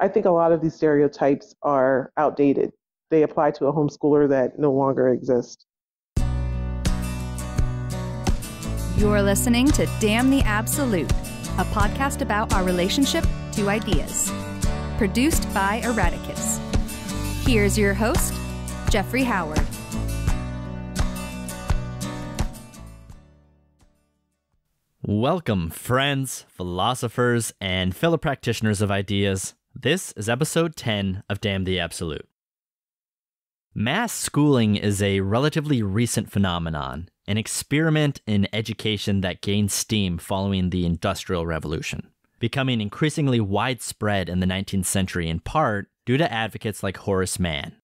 I think a lot of these stereotypes are outdated. They apply to a homeschooler that no longer exists. You're listening to Damn the Absolute, a podcast about our relationship to ideas. Produced by Erraticus. Here's your host, Jeffrey Howard. Welcome, friends, philosophers, and fellow practitioners of ideas. This is episode 10 of Damn the Absolute. Mass schooling is a relatively recent phenomenon, an experiment in education that gained steam following the Industrial Revolution, becoming increasingly widespread in the 19th century in part due to advocates like Horace Mann.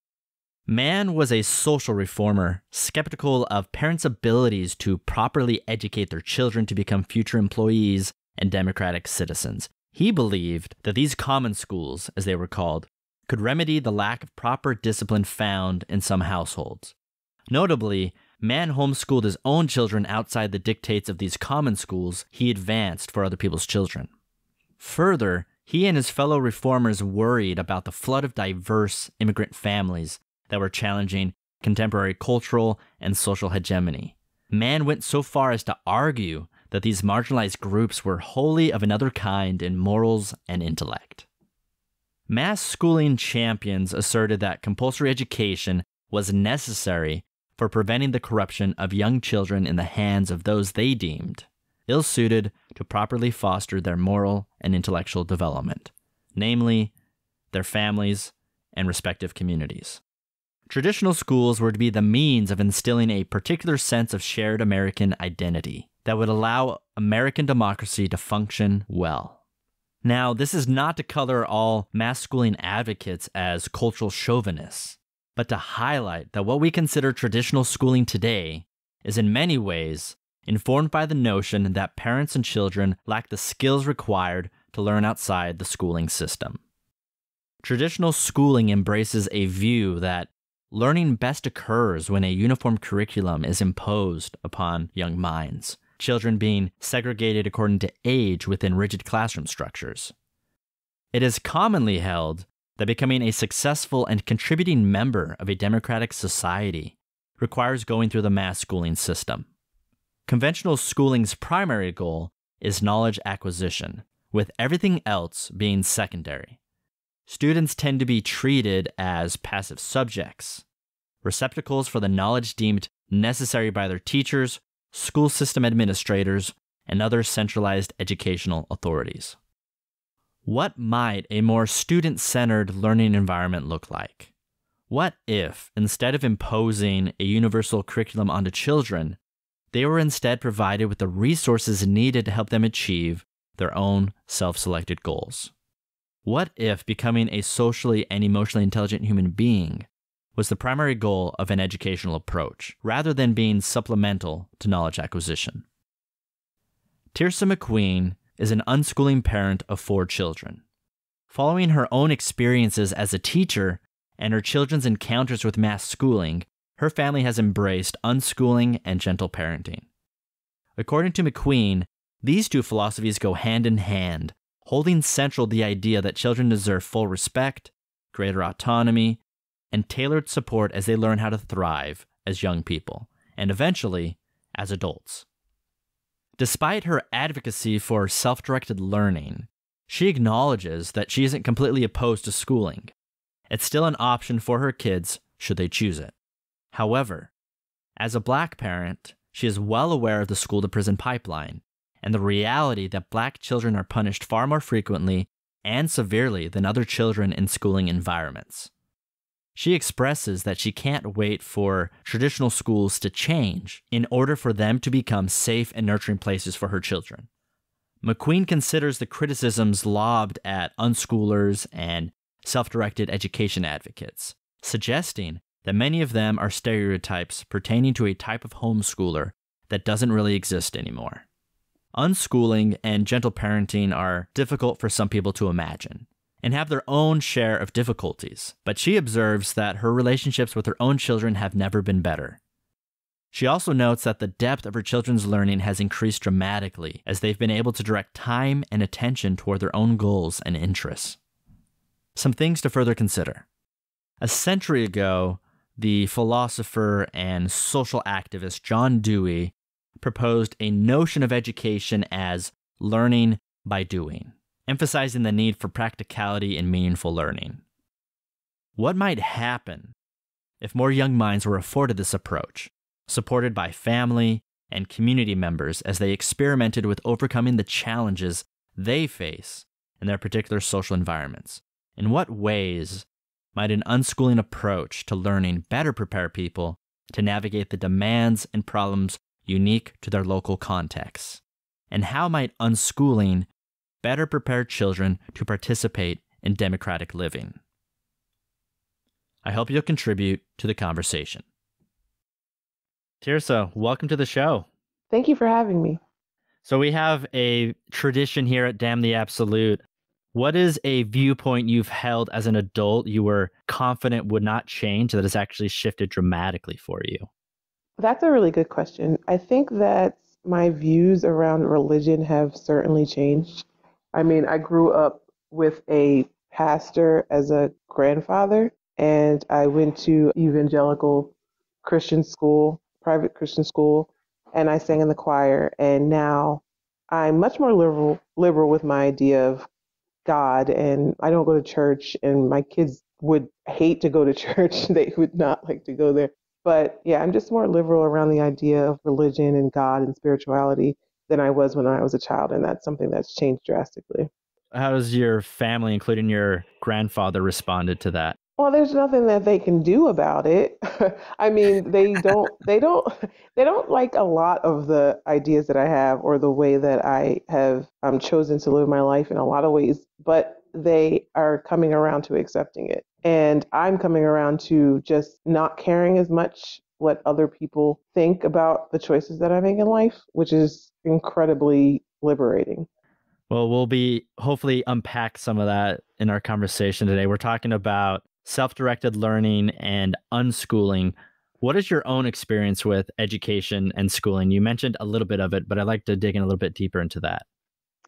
Mann was a social reformer, skeptical of parents' abilities to properly educate their children to become future employees and democratic citizens. He believed that these common schools, as they were called, could remedy the lack of proper discipline found in some households. Notably, Mann homeschooled his own children outside the dictates of these common schools he advanced for other people's children. Further, he and his fellow reformers worried about the flood of diverse immigrant families that were challenging contemporary cultural and social hegemony. Mann went so far as to argue that these marginalized groups were wholly of another kind in morals and intellect. Mass schooling champions asserted that compulsory education was necessary for preventing the corruption of young children in the hands of those they deemed ill suited to properly foster their moral and intellectual development, namely, their families and respective communities. Traditional schools were to be the means of instilling a particular sense of shared American identity that would allow American democracy to function well. Now, this is not to color all mass schooling advocates as cultural chauvinists, but to highlight that what we consider traditional schooling today is in many ways informed by the notion that parents and children lack the skills required to learn outside the schooling system. Traditional schooling embraces a view that learning best occurs when a uniform curriculum is imposed upon young minds, children being segregated according to age within rigid classroom structures. It is commonly held that becoming a successful and contributing member of a democratic society requires going through the mass schooling system. Conventional schooling's primary goal is knowledge acquisition, with everything else being secondary. Students tend to be treated as passive subjects, receptacles for the knowledge deemed necessary by their teachers, school system administrators, and other centralized educational authorities. What might a more student centered learning environment look like? What if, instead of imposing a universal curriculum onto children, they were instead provided with the resources needed to help them achieve their own self selected goals? What if becoming a socially and emotionally intelligent human being was the primary goal of an educational approach, rather than being supplemental to knowledge acquisition? Tiersa McQueen is an unschooling parent of four children. Following her own experiences as a teacher and her children's encounters with mass schooling, her family has embraced unschooling and gentle parenting. According to McQueen, these two philosophies go hand in hand holding central the idea that children deserve full respect, greater autonomy, and tailored support as they learn how to thrive as young people, and eventually as adults. Despite her advocacy for self directed learning, she acknowledges that she isn't completely opposed to schooling. It's still an option for her kids should they choose it. However, as a black parent, she is well aware of the school to prison pipeline and the reality that black children are punished far more frequently and severely than other children in schooling environments. She expresses that she can't wait for traditional schools to change in order for them to become safe and nurturing places for her children. McQueen considers the criticisms lobbed at unschoolers and self directed education advocates, suggesting that many of them are stereotypes pertaining to a type of homeschooler that doesn't really exist anymore. Unschooling and gentle parenting are difficult for some people to imagine and have their own share of difficulties, but she observes that her relationships with her own children have never been better. She also notes that the depth of her children's learning has increased dramatically as they've been able to direct time and attention toward their own goals and interests. some things to further consider. A century ago, the philosopher and social activist John Dewey proposed a notion of education as learning by doing, emphasizing the need for practicality and meaningful learning. What might happen if more young minds were afforded this approach, supported by family and community members as they experimented with overcoming the challenges they face in their particular social environments? In what ways might an unschooling approach to learning better prepare people to navigate the demands and problems unique to their local contexts? And how might unschooling better prepare children to participate in democratic living? I hope you'll contribute to the conversation. Tiersa, welcome to the show. Thank you for having me. So, we have a tradition here at Damn the Absolute. What is a viewpoint you've held as an adult you were confident would not change that has actually shifted dramatically for you? That's a really good question. I think that my views around religion have certainly changed. I mean, I grew up with a pastor as a grandfather, and I went to evangelical Christian school, private Christian school, and I sang in the choir. And now I'm much more liberal, liberal with my idea of God, and I don't go to church. And my kids would hate to go to church; they would not like to go there. But yeah, I'm just more liberal around the idea of religion and God and spirituality than I was when I was a child, and that's something that's changed drastically. How does your family, including your grandfather, responded to that? Well, there's nothing that they can do about it. I mean, they don't they don't they don't like a lot of the ideas that I have or the way that I have um, chosen to live my life in a lot of ways, but they are coming around to accepting it. And I'm coming around to just not caring as much what other people think about the choices that I make in life, which is incredibly liberating. Well, we'll be hopefully unpack some of that in our conversation today. We're talking about self directed learning and unschooling. What is your own experience with education and schooling? You mentioned a little bit of it, but I'd like to dig in a little bit deeper into that.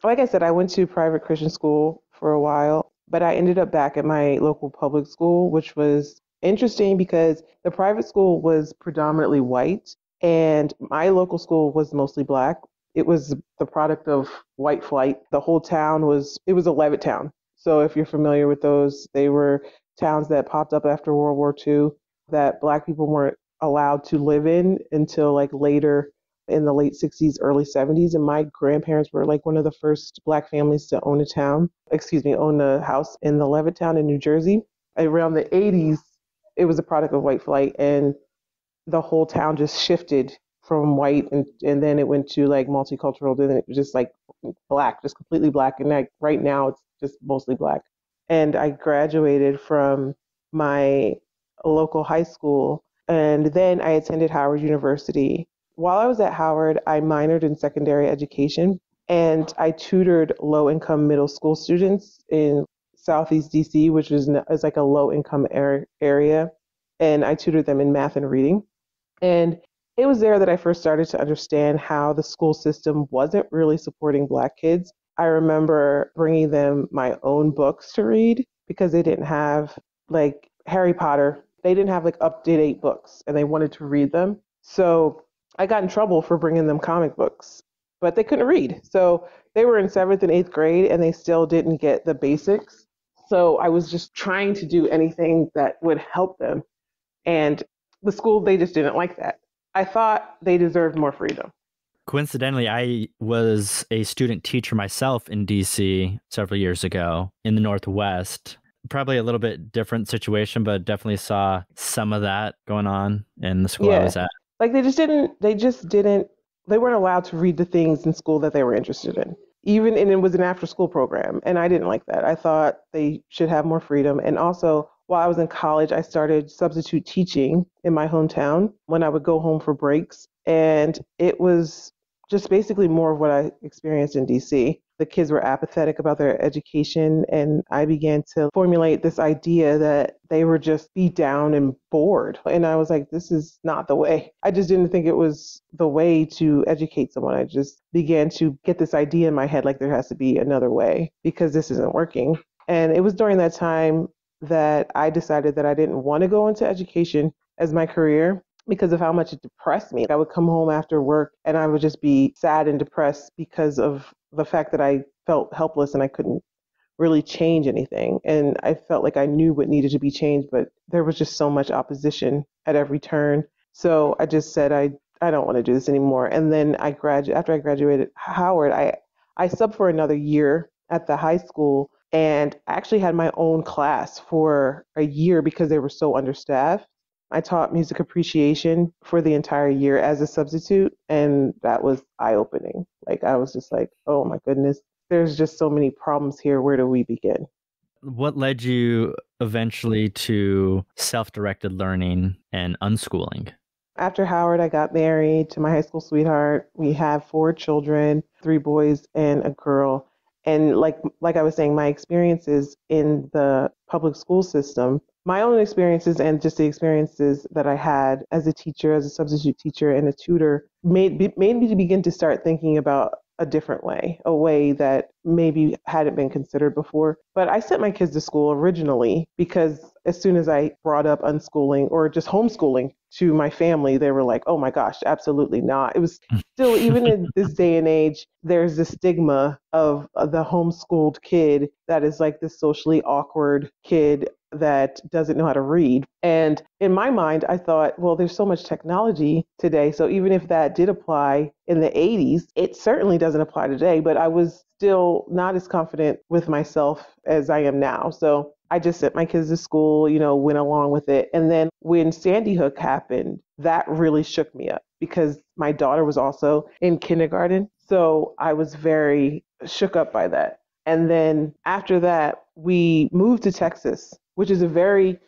Like I said, I went to private Christian school for a while, but I ended up back at my local public school, which was interesting because the private school was predominantly white and my local school was mostly black. It was the product of white flight. The whole town was, it was a Levittown. So if you're familiar with those, they were towns that popped up after World War II that black people weren't allowed to live in until like later in the late 60s, early 70s. And my grandparents were like one of the first black families to own a town, excuse me, own a house in the Levittown in New Jersey. Around the 80s, it was a product of white flight, and the whole town just shifted from white and, and then it went to like multicultural then it was just like black just completely black and like right now it's just mostly black and I graduated from my local high school. And then I attended Howard University. While I was at Howard, I minored in secondary education and I tutored low income middle school students in Southeast DC, which is, is like a low income area. And I tutored them in math and reading. And it was there that I first started to understand how the school system wasn't really supporting Black kids I remember bringing them my own books to read because they didn't have like Harry Potter. They didn't have like up to date books and they wanted to read them. So I got in trouble for bringing them comic books, but they couldn't read. So they were in seventh and eighth grade and they still didn't get the basics. So I was just trying to do anything that would help them. And the school, they just didn't like that. I thought they deserved more freedom. Coincidentally, I was a student teacher myself in DC several years ago in the Northwest. Probably a little bit different situation, but definitely saw some of that going on in the school yeah. I was at. Like they just didn't, they just didn't, they weren't allowed to read the things in school that they were interested in. Even, and it was an after school program. And I didn't like that. I thought they should have more freedom. And also, while I was in college, I started substitute teaching in my hometown when I would go home for breaks. And it was just basically more of what I experienced in DC. The kids were apathetic about their education, and I began to formulate this idea that they were just beat down and bored. And I was like, this is not the way. I just didn't think it was the way to educate someone. I just began to get this idea in my head like there has to be another way because this isn't working. And it was during that time that I decided that I didn't want to go into education as my career because of how much it depressed me. I would come home after work and I would just be sad and depressed because of the fact that I felt helpless and I couldn't really change anything. And I felt like I knew what needed to be changed, but there was just so much opposition at every turn. So I just said I I don't want to do this anymore. And then I graduated after I graduated Howard, I I subbed for another year at the high school and I actually had my own class for a year because they were so understaffed. I taught music appreciation for the entire year as a substitute, and that was eye opening. Like, I was just like, oh my goodness, there's just so many problems here. Where do we begin? What led you eventually to self directed learning and unschooling? After Howard, I got married to my high school sweetheart. We have four children, three boys and a girl. And like like I was saying, my experiences in the public school system, my own experiences and just the experiences that I had as a teacher, as a substitute teacher and a tutor, made made me to begin to start thinking about a different way, a way that maybe hadn't been considered before. But I sent my kids to school originally because as soon as I brought up unschooling or just homeschooling to my family, they were like, oh my gosh, absolutely not. It was still, even in this day and age, there's the stigma of the homeschooled kid that is like this socially awkward kid that doesn't know how to read. And in my mind, I thought, well, there's so much technology today. So even if that did apply in the 80s, it certainly doesn't apply today. But I was still not as confident with myself as I am now. So I just sent my kids to school, you know, went along with it. And then when Sandy Hook happened, that really shook me up because my daughter was also in kindergarten. So I was very shook up by that. And then after that, we moved to Texas, which is a very,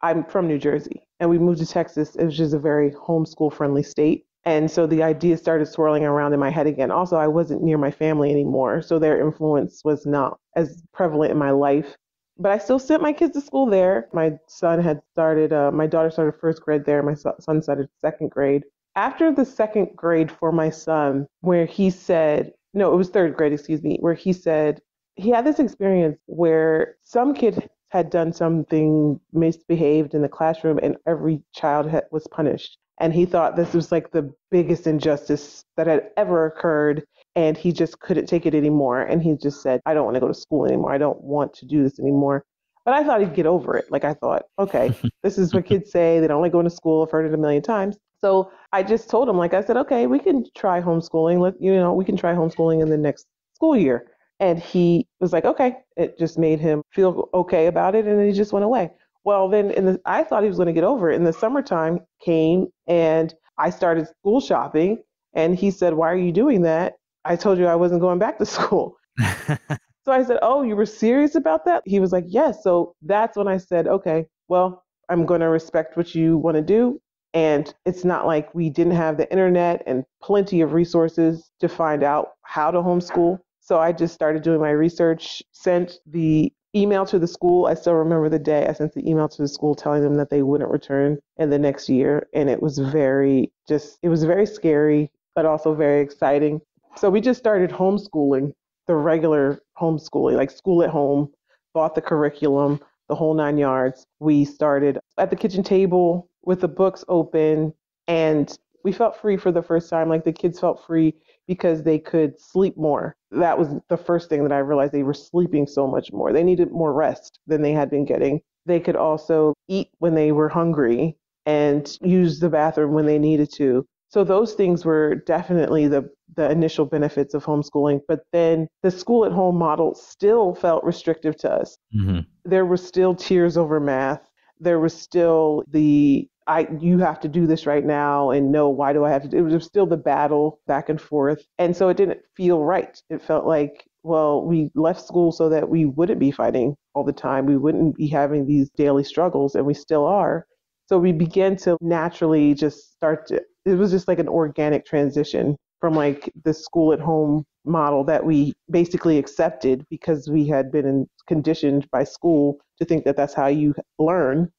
I'm from New Jersey, and we moved to Texas, which is a very homeschool friendly state. And so the idea started swirling around in my head again. Also, I wasn't near my family anymore, so their influence was not as prevalent in my life. But I still sent my kids to school there. My son had started, uh, my daughter started first grade there, my son started second grade. After the second grade for my son, where he said, no, it was third grade, excuse me, where he said, he had this experience where some kid had done something misbehaved in the classroom and every child had, was punished. And he thought this was like the biggest injustice that had ever occurred and he just couldn't take it anymore. And he just said i don't want to go to school anymore. I don't want to do this anymore. But i thought he'd get over it. Like i thought okay this is what kids say. They don't like going to school. I've heard it a million times. So i just told him like i said okay we can try homeschooling. Let you know we can try homeschooling in the next school year and he was like okay it just made him feel okay about it and then he just went away well, then in the, I thought he was going to get over it. In the summertime came and I started school shopping. And he said, Why are you doing that? I told you I wasn't going back to school. so I said, Oh, you were serious about that? He was like, Yes. So that's when I said, Okay, well, I'm going to respect what you want to do. And it's not like we didn't have the internet and plenty of resources to find out how to homeschool. So I just started doing my research, sent the email to the school. I still remember the day I sent the email to the school telling them that they wouldn't return in the next year. And it was very, just, it was very scary, but also very exciting. So we just started homeschooling, the regular homeschooling, like school at home, bought the curriculum, the whole nine yards. We started at the kitchen table with the books open and we felt free for the first time. Like the kids felt free because they could sleep more. That was the first thing that I realized they were sleeping so much more. They needed more rest than they had been getting. They could also eat when they were hungry and use the bathroom when they needed to. So those things were definitely the the initial benefits of homeschooling, but then the school at home model still felt restrictive to us. Mm-hmm. There were still tears over math. There was still the I you have to do this right now and no why do I have to do it was still the battle back and forth. And so it didn't feel right. It felt like well we left school so that we wouldn't be fighting all the time. We wouldn't be having these daily struggles and we still are. So we began to naturally just start to it was just like an organic transition from like the school at home model that we basically accepted because we had been conditioned by school to think that that's how you learn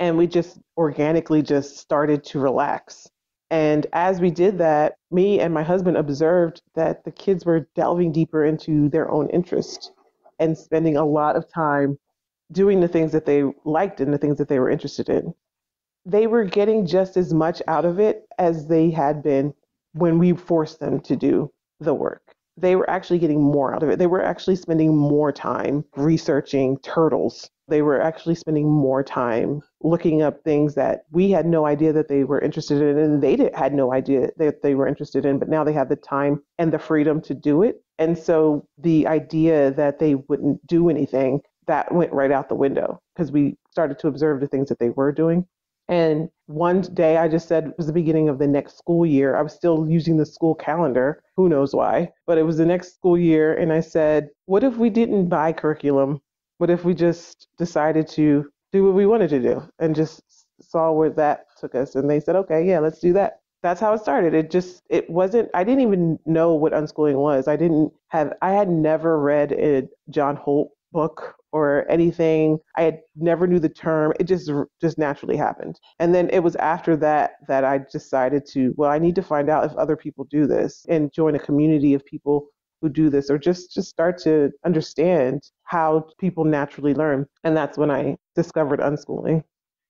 and we just organically just started to relax. And as we did that, me and my husband observed that the kids were delving deeper into their own interest and spending a lot of time doing the things that they liked and the things that they were interested in. They were getting just as much out of it as they had been when we forced them to do the work. They were actually getting more out of it. They were actually spending more time researching turtles. They were actually spending more time looking up things that we had no idea that they were interested in and they did, had no idea that they were interested in, but now they have the time and the freedom to do it. And so the idea that they wouldn't do anything, that went right out the window because we started to observe the things that they were doing. And one day I just said it was the beginning of the next school year. I was still using the school calendar, who knows why, but it was the next school year. And I said, what if we didn't buy curriculum? What if we just decided to do what we wanted to do and just saw where that took us? And they said, okay, yeah, let's do that. That's how it started. It just, it wasn't, I didn't even know what unschooling was. I didn't have, I had never read a John Holt book or anything. I had never knew the term. It just just naturally happened. And then it was after that that I decided to, well, I need to find out if other people do this and join a community of people who do this or just just start to understand how people naturally learn. And that's when I discovered unschooling.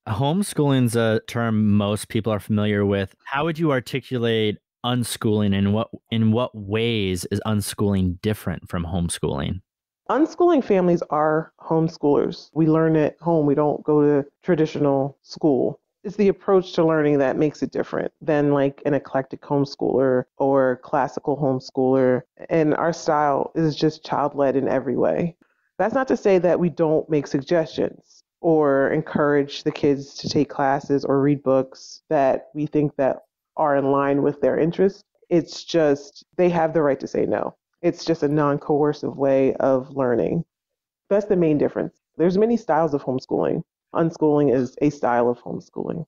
Homeschooling's a term most people are familiar with. How would you articulate unschooling and what in what ways is unschooling different from homeschooling? Unschooling families are homeschoolers. We learn at home, we don't go to traditional school. It's the approach to learning that makes it different than like an eclectic homeschooler or classical homeschooler. And our style is just child led in every way. That's not to say that we don't make suggestions or encourage the kids to take classes or read books that we think that are in line with their interests. It's just they have the right to say no. It's just a non-coercive way of learning. That's the main difference. There's many styles of homeschooling. Unschooling is a style of homeschooling.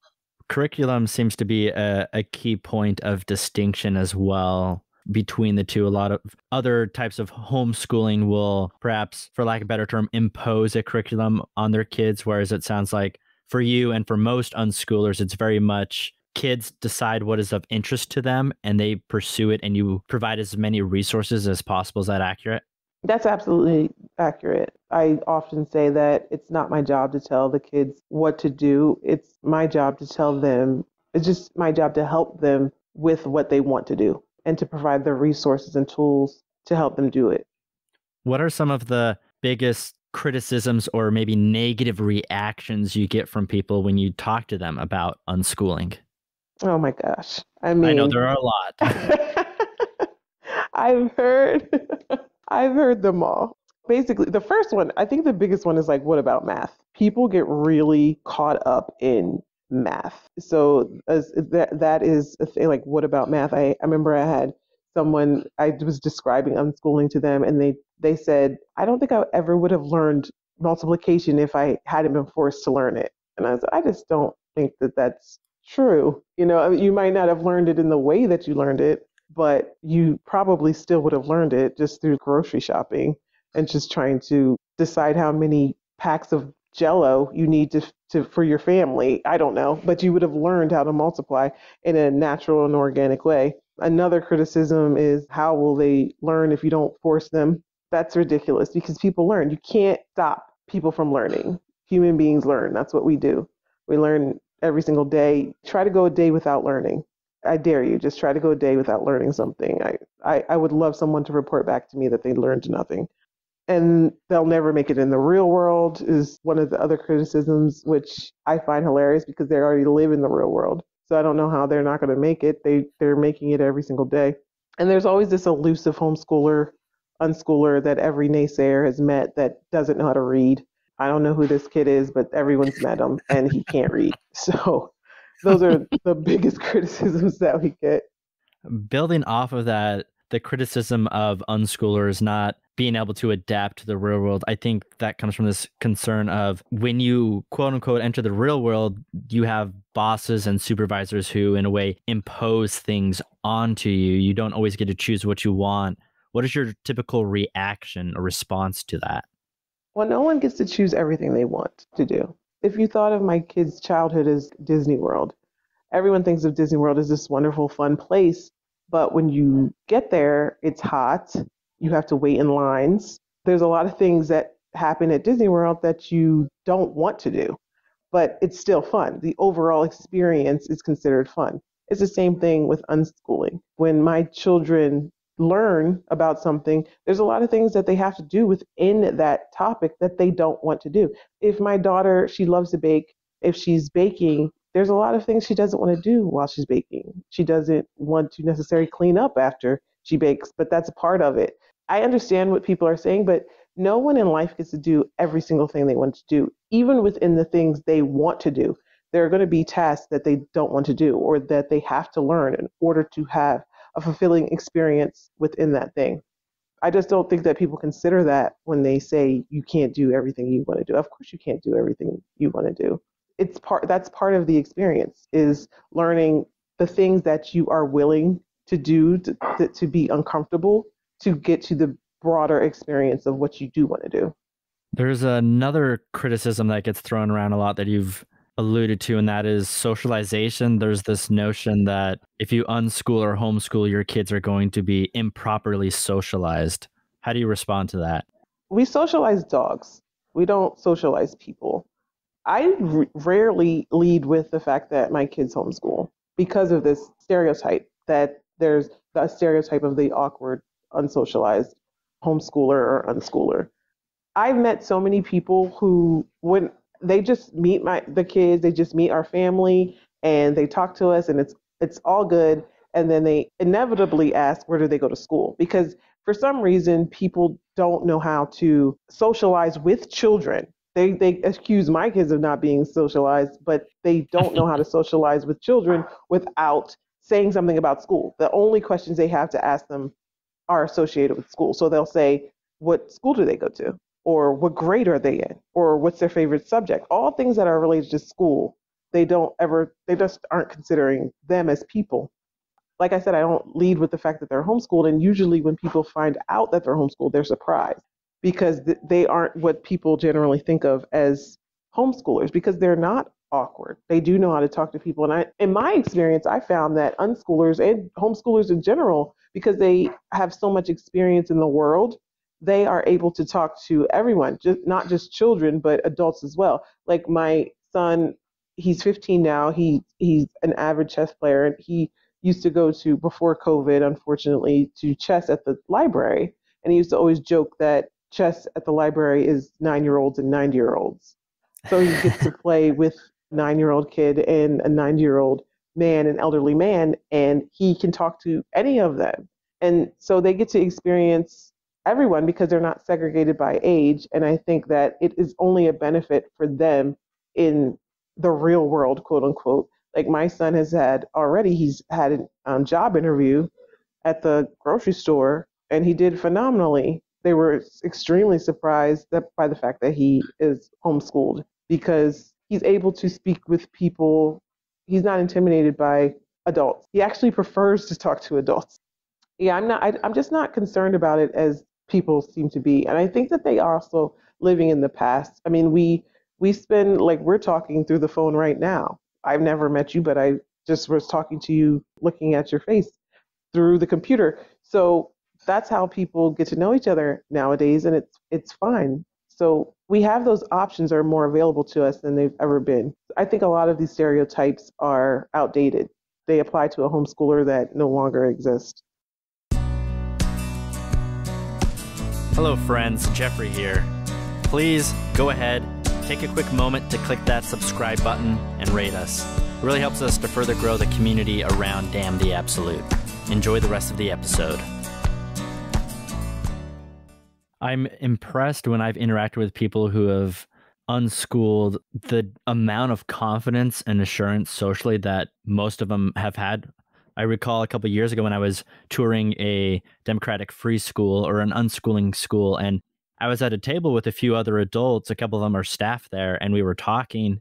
Curriculum seems to be a, a key point of distinction as well between the two. A lot of other types of homeschooling will perhaps, for lack of a better term, impose a curriculum on their kids, whereas it sounds like for you and for most unschoolers, it's very much kids decide what is of interest to them and they pursue it and you provide as many resources as possible. Is that accurate? That's absolutely accurate. I often say that it's not my job to tell the kids what to do. It's my job to tell them, it's just my job to help them with what they want to do and to provide the resources and tools to help them do it. What are some of the biggest criticisms or maybe negative reactions you get from people when you talk to them about unschooling? Oh my gosh. I mean, I know there are a lot. I've heard I've heard them all. Basically, the first one, I think the biggest one is like what about math? People get really caught up in math. So that that is a thing like what about math? I, I remember I had someone I was describing unschooling to them and they they said, I don't think I ever would have learned multiplication if I hadn't been forced to learn it. And I was I just don't think that that's true. You know, you might not have learned it in the way that you learned it, but you probably still would have learned it just through grocery shopping and just trying to decide how many packs of jello you need to, to for your family. I don't know, but you would have learned how to multiply in a natural and organic way. Another criticism is how will they learn if you don't force them? That's ridiculous because people learn. You can't stop people from learning. Human beings learn. That's what we do. We learn every single day. Try to go a day without learning. I dare you, just try to go a day without learning something. I, I, I would love someone to report back to me that they learned nothing. And they'll never make it in the real world, is one of the other criticisms, which I find hilarious because they already live in the real world. So I don't know how they're not going to make it. They, they're making it every single day. And there's always this elusive homeschooler, unschooler that every naysayer has met that doesn't know how to read I don't know who this kid is, but everyone's met him and he can't read. So those are the biggest criticisms that we get. Building off of that, the criticism of unschoolers not being able to adapt to the real world, I think that comes from this concern of when you quote unquote enter the real world, you have bosses and supervisors who, in a way, impose things onto you. You don't always get to choose what you want. What is your typical reaction or response to that? Well, no one gets to choose everything they want to do. If you thought of my kids' childhood as Disney World, everyone thinks of Disney World as this wonderful, fun place. But when you get there, it's hot. You have to wait in lines. There's a lot of things that happen at Disney World that you don't want to do, but it's still fun. The overall experience is considered fun. It's the same thing with unschooling. When my children learn about something, there's a lot of things that they have to do within that topic that they don't want to do. If my daughter, she loves to bake, if she's baking, there's a lot of things she doesn't want to do while she's baking. She doesn't want to necessarily clean up after she bakes, but that's a part of it. I understand what people are saying, but no one in life gets to do every single thing they want to do, even within the things they want to do. There are going to be tasks that they don't want to do or that they have to learn in order to have a fulfilling experience within that thing. I just don't think that people consider that when they say you can't do everything you want to do. Of course you can't do everything you want to do. It's part that's part of the experience is learning the things that you are willing to do to, to, to be uncomfortable to get to the broader experience of what you do want to do. There's another criticism that gets thrown around a lot that you've alluded to, and that is socialization. There's this notion that if you unschool or homeschool, your kids are going to be improperly socialized. How do you respond to that? We socialize dogs, we don't socialize people. I r- rarely lead with the fact that my kids homeschool because of this stereotype that there's the stereotype of the awkward, unsocialized homeschooler or unschooler. I've met so many people who when they just meet my the kids, they just meet our family and they talk to us and it's it's all good. And then they inevitably ask where do they go to school? Because for some reason people don't know how to socialize with children. They they accuse my kids of not being socialized but they don't know how to socialize with children without saying something about school. The only questions they have to ask them are associated with school. So they'll say what school do they go to? Or what grade are they in? Or what's their favorite subject? All things that are related to school they don't ever they just aren't considering them as people. Like i said i don't lead with the fact that they're homeschooled. And usually when people find out that they're homeschooled they're surprised because they aren't what people generally think of as homeschoolers because they're not awkward they do know how to talk to people and i in my experience i found that unschoolers and homeschoolers in general because they have so much experience in the world they are able to talk to everyone, just not just children, but adults as well. Like my son, he's 15 now. He he's an avid chess player, and he used to go to before COVID, unfortunately, to chess at the library, and he used to always joke that chess at the library is nine-year-olds and 90-year-olds. So he gets to play with nine-year-old kid and a 90-year-old man, an elderly man, and he can talk to any of them. And so they get to experience everyone because they're not segregated by age. And I think that it is only a benefit for them in the real world, quote unquote. Like my son has had already, he's had a um, job interview at the grocery store and he did phenomenally. They were extremely surprised that, by the fact that he is homeschooled because he's able to speak with people. He's not intimidated by adults. He actually prefers to talk to adults. Yeah, I'm not. I, I'm just not concerned about it as people seem to be. And I think that they are also living in the past. I mean, we we spend like we're talking through the phone right now. I've never met you, but I just was talking to you looking at your face through the computer. So that's how people get to know each other nowadays and it's it's fine. So we have those options are more available to us than they've ever been. I think a lot of these stereotypes are outdated. They apply to a homeschooler that no longer exists. Hello, friends. Jeffrey here. Please go ahead, take a quick moment to click that subscribe button and rate us. It really helps us to further grow the community around Damn the Absolute. Enjoy the rest of the episode. I'm impressed when I've interacted with people who have unschooled the amount of confidence and assurance socially that most of them have had I recall a couple years ago when I was touring a democratic free school or an unschooling school, and I was at a table with a few other adults. A couple of them are staff there, and we were talking.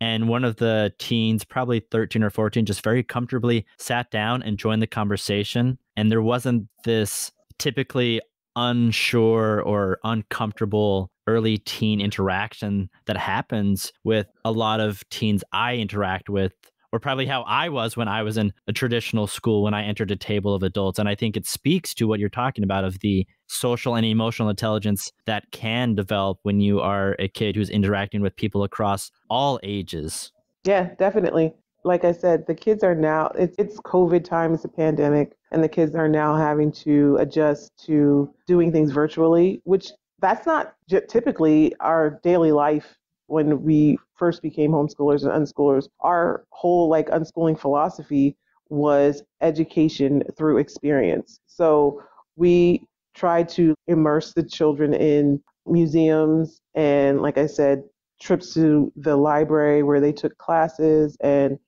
And one of the teens, probably 13 or 14, just very comfortably sat down and joined the conversation. And there wasn't this typically unsure or uncomfortable early teen interaction that happens with a lot of teens I interact with or probably how I was when I was in a traditional school when I entered a table of adults. And I think it speaks to what you're talking about of the social and emotional intelligence that can develop when you are a kid who's interacting with people across all ages. Yeah, definitely. Like I said, the kids are now, it's, it's COVID time, it's a pandemic, and the kids are now having to adjust to doing things virtually, which that's not typically our daily life when we first became homeschoolers and unschoolers, our whole like unschooling philosophy was education through experience. So we tried to immerse the children in museums and, like I said, trips to the library where they took classes and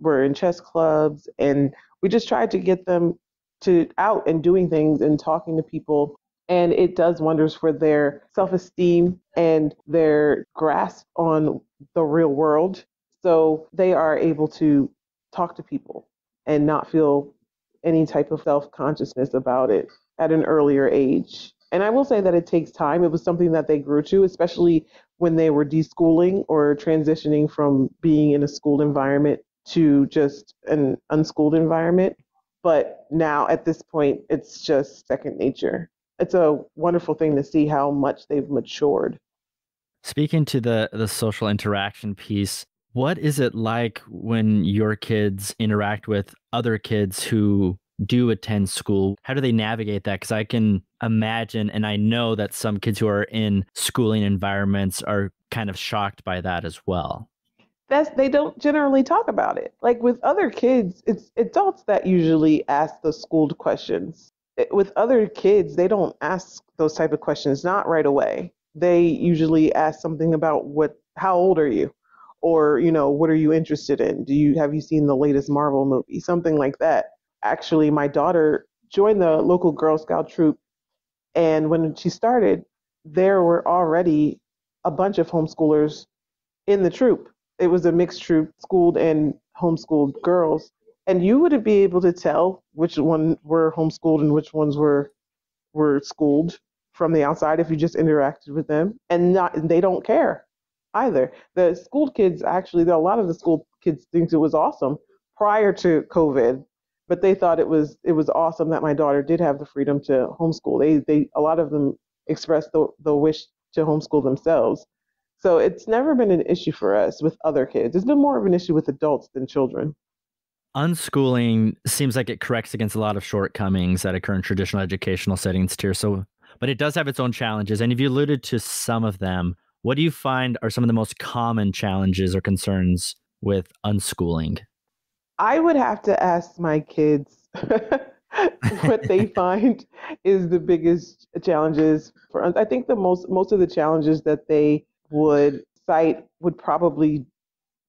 were in chess clubs. And we just tried to get them to out and doing things and talking to people and it does wonders for their self esteem and their grasp on the real world. So they are able to talk to people and not feel any type of self consciousness about it at an earlier age. And I will say that it takes time. It was something that they grew to, especially when they were deschooling or transitioning from being in a school environment to just an unschooled environment. But now at this point, it's just second nature it's a wonderful thing to see how much they've matured. Speaking to the the social interaction piece, what is it like when your kids interact with other kids who do attend school? How do they navigate that? Because I can imagine, and I know that some kids who are in schooling environments are kind of shocked by that as well. That's they don't generally talk about it. Like with other kids, it's adults that usually ask the schooled questions with other kids, they don't ask those type of questions, not right away. They usually ask something about what, how old are you? Or, you know, what are you interested in? Do you, have you seen the latest Marvel movie? Something like that. Actually, my daughter joined the local Girl Scout troop. And when she started, there were already a bunch of homeschoolers in the troop. It was a mixed troop, schooled and homeschooled girls. And you wouldn't be able to tell which one were homeschooled and which ones were were schooled from the outside if you just interacted with them. And not they don't care either. The school kids actually a lot of the school kids think it was awesome prior to covid but they thought it was it was awesome that my daughter did have the freedom to homeschool. They they a lot of them expressed the, the wish to homeschool themselves so it's never been an issue for us with other kids it's been more of an issue with adults than children unschooling seems like it corrects against a lot of shortcomings that occur in traditional educational settings too. So, but it does have its own challenges. And if you alluded to some of them, what do you find are some of the most common challenges or concerns with unschooling? I would have to ask my kids what they find is the biggest challenges for us. I think the most most of the challenges that they would cite would probably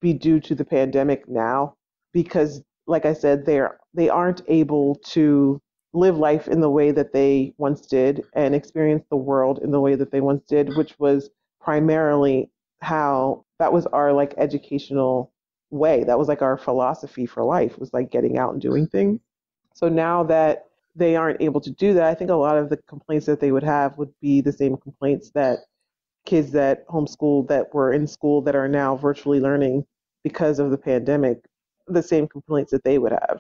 be due to the pandemic now because like I said, they're they aren't able to live life in the way that they once did and experience the world in the way that they once did, which was primarily how that was our like educational way. That was like our philosophy for life was like getting out and doing things. So now that they aren't able to do that, I think a lot of the complaints that they would have would be the same complaints that kids that homeschool that were in school that are now virtually learning because of the pandemic the same complaints that they would have,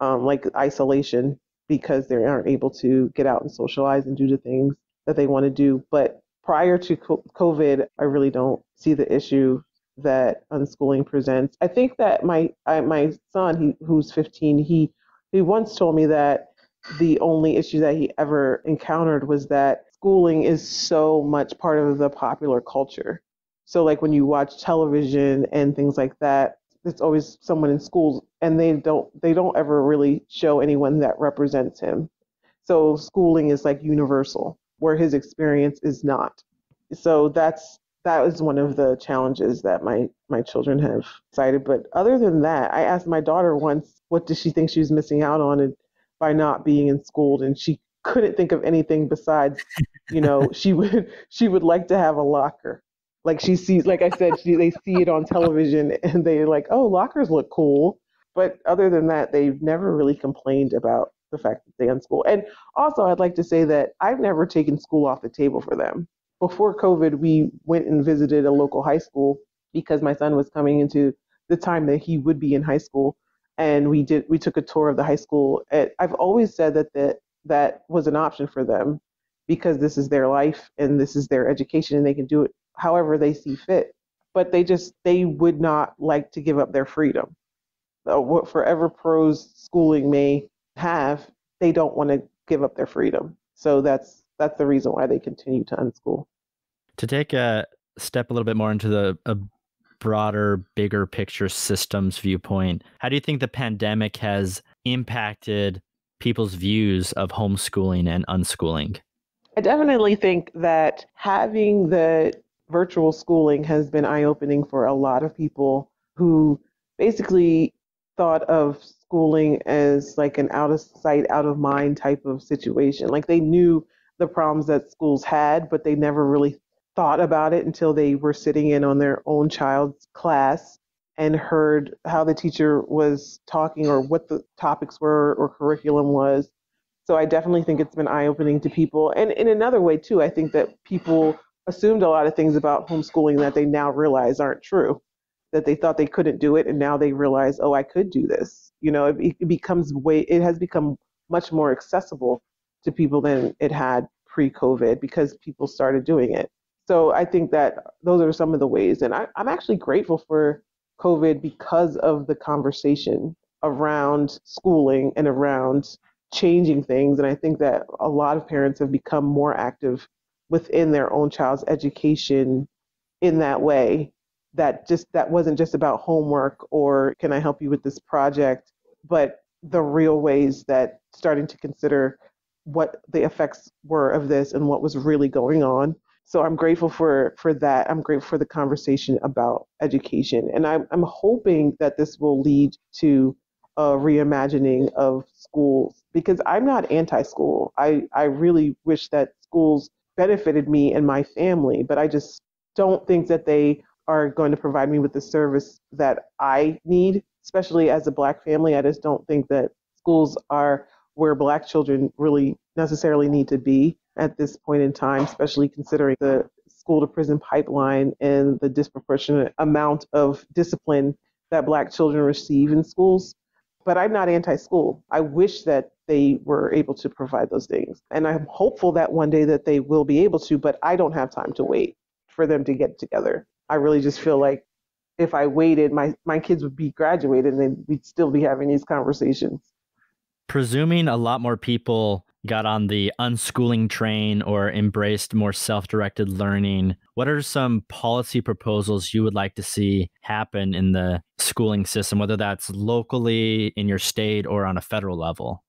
um, like isolation because they aren't able to get out and socialize and do the things that they want to do. But prior to COVID, I really don't see the issue that unschooling presents. I think that my I, my son, he, who's 15, he he once told me that the only issue that he ever encountered was that schooling is so much part of the popular culture. So like when you watch television and things like that, it's always someone in schools and they don't they don't ever really show anyone that represents him. So schooling is like universal where his experience is not. So that's that was one of the challenges that my my children have cited. But other than that i asked my daughter once what does she think she was missing out on by not being in school? And she couldn't think of anything besides you know she would she would like to have a locker like she sees, like I said, she, they see it on television and they're like, oh, lockers look cool. But other than that, they've never really complained about the fact that they unschool. And also, I'd like to say that I've never taken school off the table for them. Before COVID, we went and visited a local high school because my son was coming into the time that he would be in high school. And we did we took a tour of the high school. I've always said that that that was an option for them because this is their life and this is their education and they can do it however they see fit. But they just they would not like to give up their freedom. Uh, what forever pros schooling may have, they don't want to give up their freedom. So that's that's the reason why they continue to unschool. To take a step a little bit more into the a broader, bigger picture systems viewpoint, how do you think the pandemic has impacted people's views of homeschooling and unschooling? I definitely think that having the virtual schooling has been eye opening for a lot of people who basically thought of schooling as like an out of sight, out of mind type of situation. Like they knew the problems that schools had, but they never really thought about it until they were sitting in on their own child's class and heard how the teacher was talking or what the topics were or curriculum was. So I definitely think it's been eye opening to people. And in another way, too, I think that people assumed a lot of things about homeschooling that they now realize aren't true, that they thought they couldn't do it. And now they realize, oh, I could do this. You know, it, it becomes way, it has become much more accessible to people than it had pre COVID because people started doing it. So I think that those are some of the ways. And I, I'm actually grateful for COVID because of the conversation around schooling and around changing things. And I think that a lot of parents have become more active within their own child's education in that way. That just that wasn't just about homework or can I help you with this project, but the real ways that starting to consider what the effects were of this and what was really going on. So I'm grateful for for that. I'm grateful for the conversation about education, and I'm I'm hoping that this will lead to a reimagining of schools because I'm not anti-school. I I really wish that schools benefited me and my family, but I just don't think that they are going to provide me with the service that I need, especially as a black family. I just don't think that schools are where black children really necessarily need to be at this point in time, especially considering the school to prison pipeline and the disproportionate amount of discipline that black children receive in schools. But I'm not anti school. I wish that they were able to provide those things. And I'm hopeful that one day that they will be able to, but I don't have time to wait for them to get together. I really just feel like if I waited, my, my kids would be graduated and we'd still be having these conversations. Presuming a lot more people got on the unschooling train or embraced more self directed learning, what are some policy proposals you would like to see happen in the schooling system, whether that's locally in your state or on a federal level?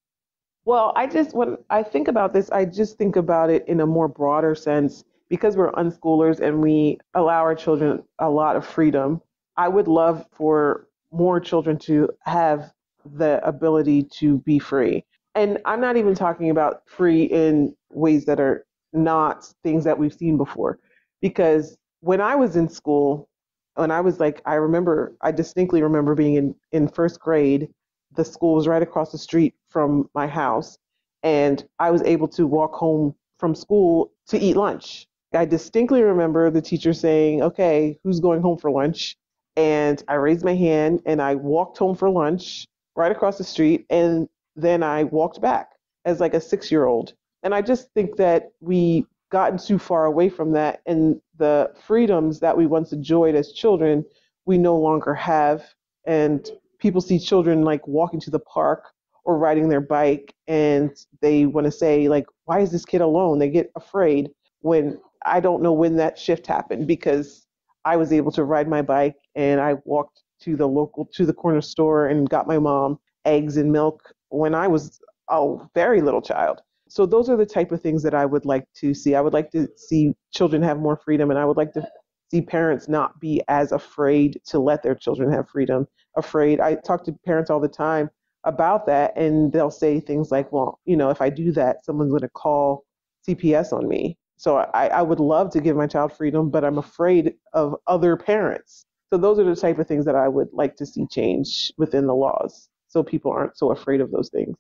Well, I just, when I think about this, I just think about it in a more broader sense because we're unschoolers and we allow our children a lot of freedom. I would love for more children to have the ability to be free and I'm not even talking about free in ways that are not things that we've seen before. Because when I was in school, when I was like, I remember, I distinctly remember being in, in first grade, the school was right across the street from my house, and I was able to walk home from school to eat lunch. I distinctly remember the teacher saying, Okay, who's going home for lunch? And I raised my hand and I walked home for lunch right across the street. And then I walked back as like a six year old. And I just think that we gotten too far away from that and the freedoms that we once enjoyed as children we no longer have and people see children like walking to the park or riding their bike and they want to say like why is this kid alone they get afraid when i don't know when that shift happened because i was able to ride my bike and i walked to the local to the corner store and got my mom eggs and milk when I was a very little child. So those are the type of things that I would like to see. I would like to see children have more freedom, and I would like to see parents not be as afraid to let their children have freedom. Afraid. I talk to parents all the time about that, and they'll say things like, "Well, you know, if I do that, someone's going to call CPS on me." So I, I would love to give my child freedom, but I'm afraid of other parents. So those are the type of things that I would like to see change within the laws so people aren't so afraid of those things.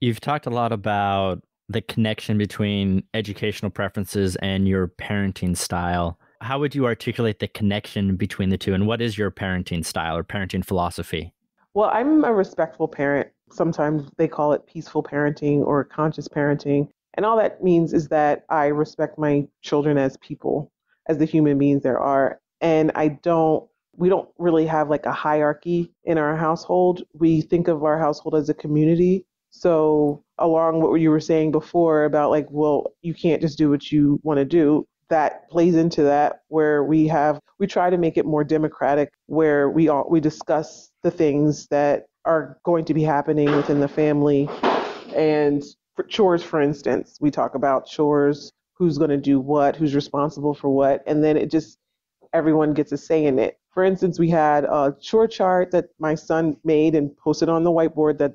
You've talked a lot about the connection between educational preferences and your parenting style. how would you articulate the connection between the two and what is your parenting style or parenting philosophy? Well, I'm a respectful parent. Sometimes they call it peaceful parenting or conscious parenting. And all that means is that I respect my children as people, as the human beings there are. And I don't, we don't really have like a hierarchy in our household. We think of our household as a community. So, along what you were saying before about like, well, you can't just do what you want to do, that plays into that where we have we try to make it more democratic where we all we discuss the things that are going to be happening within the family and for chores for instance we talk about chores who's going to do what who's responsible for what and then it just everyone gets a say in it for instance we had a chore chart that my son made and posted on the whiteboard that's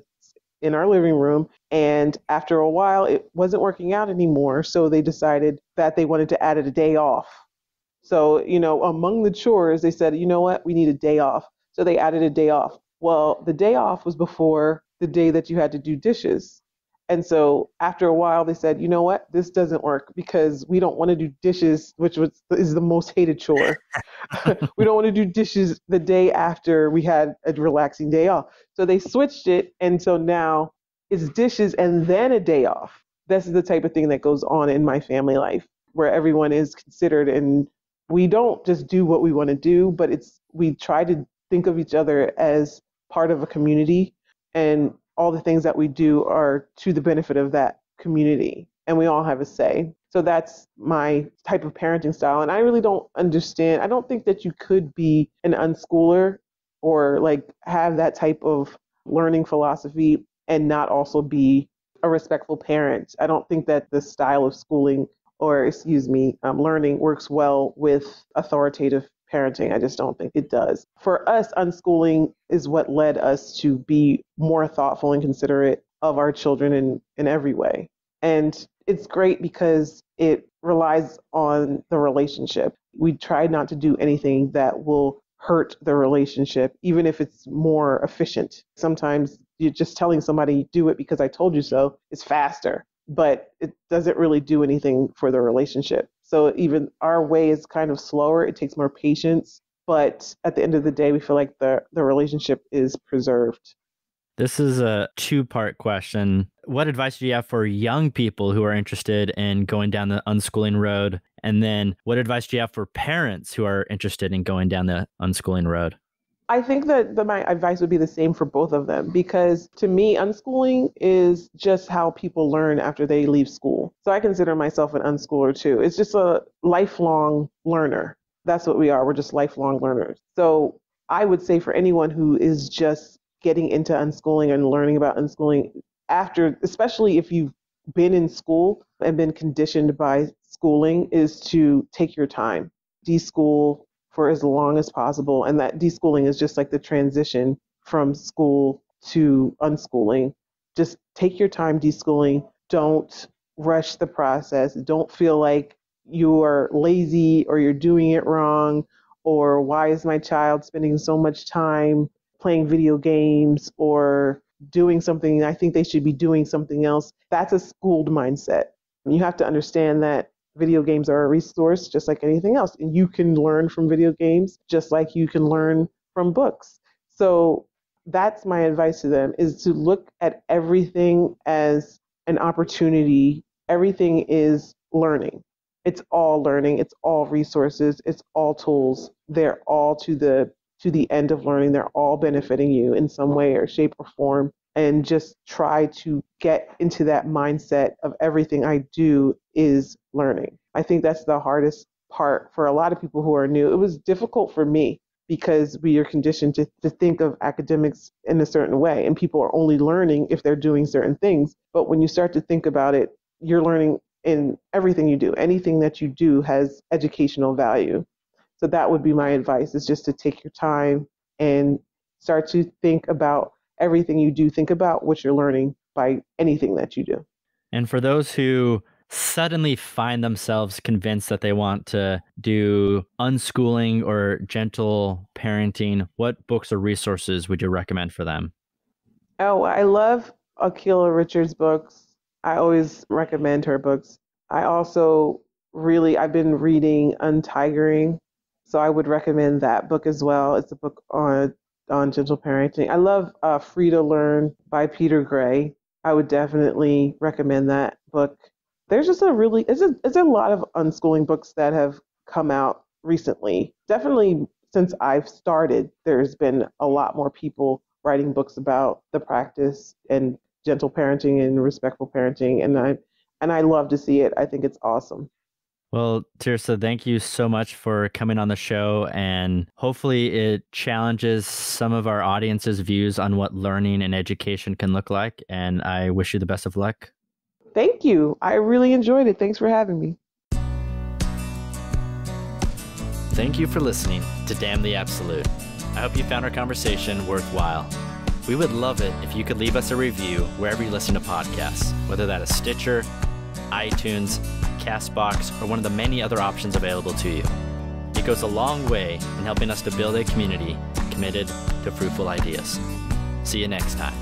in our living room. And after a while, it wasn't working out anymore. So they decided that they wanted to add it a day off. So, you know, among the chores, they said, you know what, we need a day off. So they added a day off. Well, the day off was before the day that you had to do dishes. And so after a while, they said, you know what, this doesn't work because we don't want to do dishes, which was is the most hated chore. we don't want to do dishes the day after we had a relaxing day off. So they switched it, and so now it's dishes and then a day off. This is the type of thing that goes on in my family life, where everyone is considered, and we don't just do what we want to do, but it's we try to think of each other as part of a community and all the things that we do are to the benefit of that community and we all have a say. So that's my type of parenting style. And I really don't understand, I don't think that you could be an unschooler or like have that type of learning philosophy and not also be a respectful parent. I don't think that the style of schooling or, excuse me, um, learning works well with authoritative parenting. I just don't think it does. For us, unschooling is what led us to be more thoughtful and considerate of our children in, in every way. And it's great because it relies on the relationship. We try not to do anything that will hurt the relationship, even if it's more efficient. Sometimes you're just telling somebody, do it because I told you so, is faster, but it doesn't really do anything for the relationship. So even our way is kind of slower. It takes more patience, but at the end of the day, we feel like the the relationship is preserved. This is a two part question. What advice do you have for young people who are interested in going down the unschooling road? And then what advice do you have for parents who are interested in going down the unschooling road? I think that the, my advice would be the same for both of them because to me, unschooling is just how people learn after they leave school. So I consider myself an unschooler too. It's just a lifelong learner. That's what we are. We're just lifelong learners. So I would say for anyone who is just getting into unschooling and learning about unschooling after, especially if you've been in school and been conditioned by schooling, is to take your time, deschool, for as long as possible. And that deschooling is just like the transition from school to unschooling. Just take your time deschooling. Don't rush the process. Don't feel like you're lazy or you're doing it wrong or why is my child spending so much time playing video games or doing something I think they should be doing something else. That's a schooled mindset. You have to understand that video games are a resource just like anything else. And you can learn from video games just like you can learn from books. So that's my advice to them is to look at everything as an opportunity. Everything is learning. It's all learning, it's all resources, it's all tools. They're all to the to the end of learning. They're all benefiting you in some way or shape or form and just try to get into that mindset of everything I do is learning. I think that's the hardest part for a lot of people who are new. It was difficult for me because we are conditioned to, to think of academics in a certain way, and people are only learning if they're doing certain things. But when you start to think about it, you're learning in everything you do. Anything that you do has educational value. So that would be my advice is just to take your time and start to think about everything you do, think about what you're learning by anything that you do. And for those who suddenly find themselves convinced that they want to do unschooling or gentle parenting, what books or resources would you recommend for them? Oh, I love Akilah Richards' books. I always recommend her books. I also really, I've been reading Untigering, so I would recommend that book as well. It's a book on on gentle parenting. I love uh, Free to Learn by Peter Gray. I would definitely recommend that book. There's just a really, it's a, a lot of unschooling books that have come out recently. Definitely since I've started, there's been a lot more people writing books about the practice and gentle parenting and respectful parenting, and I and I love to see it. I think it's awesome. Well, Tiersa, thank you so much for coming on the show. And hopefully, it challenges some of our audience's views on what learning and education can look like. And I wish you the best of luck. Thank you. I really enjoyed it. Thanks for having me. Thank you for listening to Damn the Absolute. I hope you found our conversation worthwhile. We would love it if you could leave us a review wherever you listen to podcasts, whether that is Stitcher, iTunes, Castbox, or one of the many other options available to you. It goes a long way in helping us to build a community committed to fruitful ideas. See you next time.